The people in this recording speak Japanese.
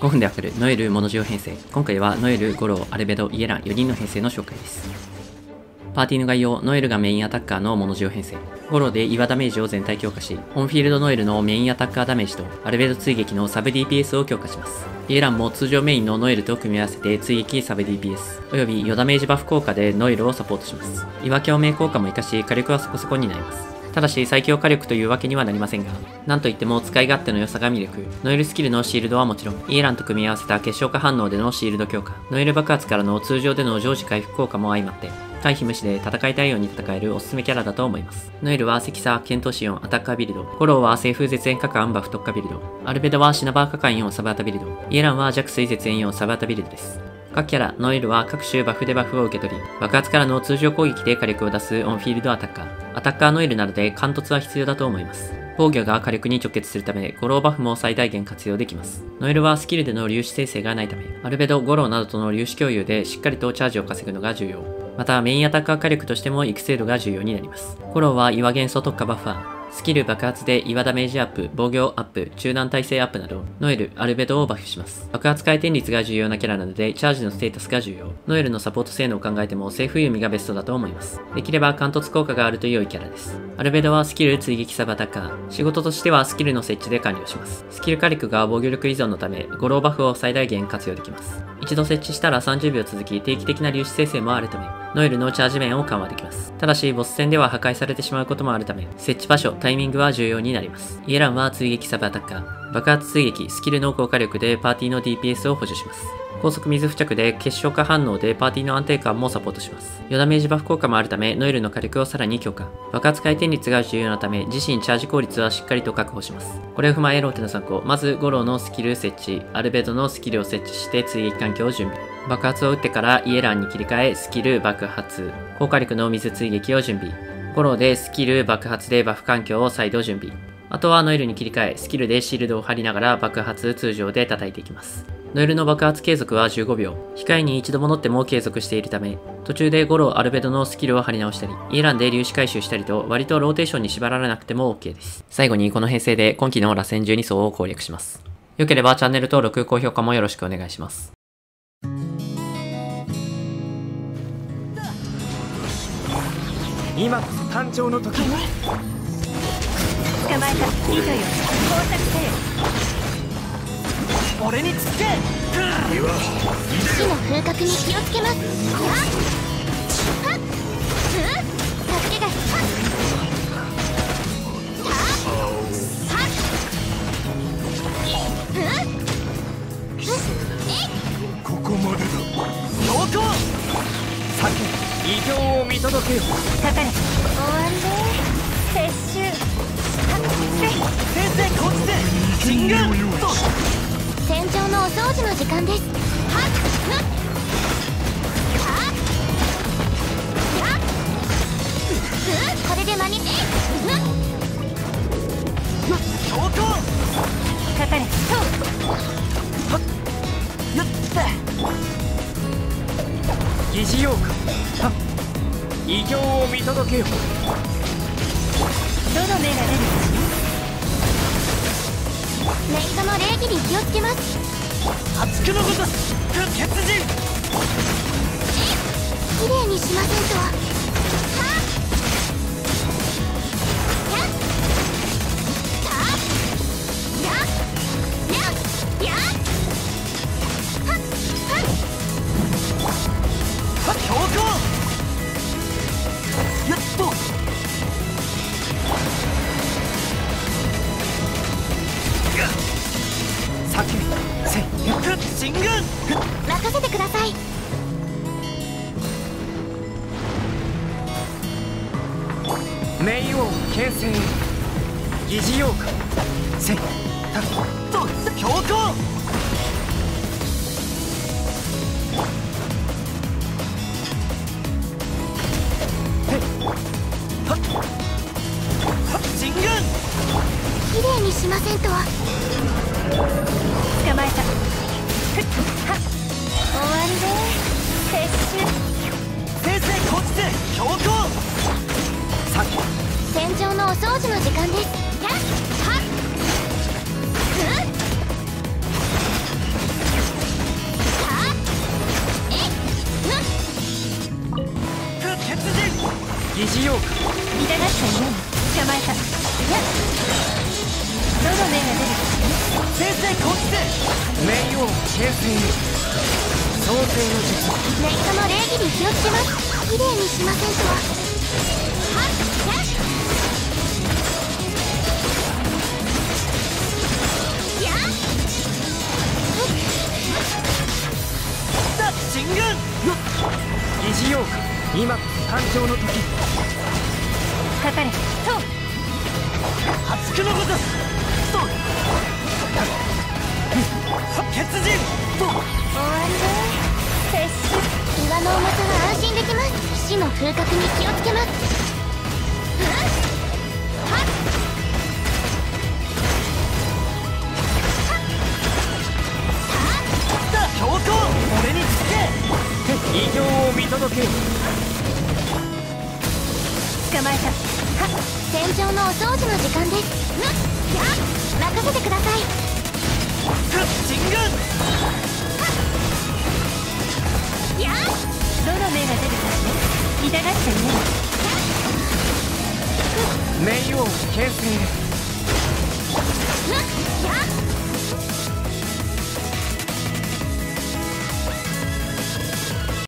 5分でわかるノエルモノジオ編成今回はノエル、ゴロー、アルベド、イエラン4人の編成の紹介ですパーティーの概要、ノエルがメインアタッカーのモノジオ編成。ゴロで岩ダメージを全体強化し、オンフィールドノエルのメインアタッカーダメージと、アルベド追撃のサブ DPS を強化します。イエランも通常メインのノエルと組み合わせて追撃サブ DPS、およびヨダメージバフ効果でノエルをサポートします。岩共鳴効果も活かし、火力はそこそこになります。ただし最強火力というわけにはなりませんが、なんといっても使い勝手の良さが魅力。ノエルスキルのシールドはもちろん、イエランと組み合わせた結晶化反応でのシールド強化、ノエル爆発からの通常での常時回復効果も相まって、回避無視で戦いたいように戦えるおすすめキャラだと思います。ノエルは積差、ケントシオン、アタッカービルド。ゴローは西風絶縁火火バフ特化ビルド。アルベドはシナバー火火イオンサバータビルド。イエランは弱水絶縁イオンサバータビルドです。各キャラ、ノエルは各種バフでバフを受け取り、爆発からの通常攻撃で火力を出すオンフィールドアタッカー。アタッカーノエルなどで貫突は必要だと思います。防御が火力に直結するため、ゴローバフも最大限活用できます。ノエルはスキルでの粒子生成がないため、アルベド、ゴローなどとの粒子共有でしっかりとチャージを稼ぐのが重要。またメインアタッカー火力としても育成度が重要になります。ゴローは岩元素特化バッファー、スキル爆発で岩ダメージアップ、防御アップ、中断耐性アップなど、ノエル、アルベドをバフします。爆発回転率が重要なキャラなので、チャージのステータスが重要。ノエルのサポート性能を考えても、西風弓がベストだと思います。できれば完凸効果があると良いキャラです。アルベドはスキル追撃サブアタッカー。仕事としてはスキルの設置で完了します。スキル火力が防御力依存のため、ゴローバフを最大限活用できます。一度設置したら30秒続き、定期的な粒子生成もあるため、ノエルのチャージ面を緩和できます。ただし、ボス戦では破壊されてしまうこともあるため、設置場所、タイミングは重要になります。イエランは追撃サブアタッカー、爆発追撃、スキルの効果力でパーティーの DPS を補助します。高速水付着で結晶化反応でパーティーの安定感もサポートします。ヨダメージバフ効果もあるため、ノエルの火力をさらに強化。爆発回転率が重要なため、自身チャージ効率はしっかりと確保します。これを踏まえローテの参考。まず、ゴローのスキル設置、アルベドのスキルを設置して追撃環境を準備。爆発を打ってからイエランに切り替え、スキル爆発。高火力の水追撃を準備。ゴローでスキル爆発でバフ環境を再度準備。あとはノエルに切り替え、スキルでシールドを貼りながら爆発通常で叩いていきます。ノエルの爆発継続は15秒。控えに一度戻っても継続しているため、途中でゴロー、アルベドのスキルを貼り直したり、イエランで粒子回収したりと、割とローテーションに縛られなくても OK です。最後にこの編成で今期の螺旋12層を攻略します。よければチャンネル登録、高評価もよろしくお願いします。今こそ誕生の時捕まえたいいとよ。工作せよ俺につけ火の風格に気をつけますはっはっ助けがはっここまでだ。陽光酒異形を見届けよかかれ終わりで撤収はっ。先生こっ。ちで神宮と戦場のお掃除の時間ですはっ。はっ。はっ。やっ。これで間に強行かかれそうはっ。やっ。た疑似妖怪はっ。異形を見届けよどの目が出る？メイドの礼儀に気をつけます。発くのごとし血人。綺麗にしませんと冥王形成。疑似妖怪。せたと強行ーの時間ですがったよう捕まえたやっ？どのが出る先生こっち王形成の術メイト礼儀に気をつけますきれいにしませんとはだ神軍。疑似今誕生の時。かかれ。そう。発苦のごとすと血終わりで摂取岩の重さは安心できます。死の風格に気をつけますを見届けよ捕まえた。戦場のお掃除の時間です。ぬっやっ任せてください。神軍。やっ。どの目が出るか痛がった嫌に冥王牽制ぬっやっ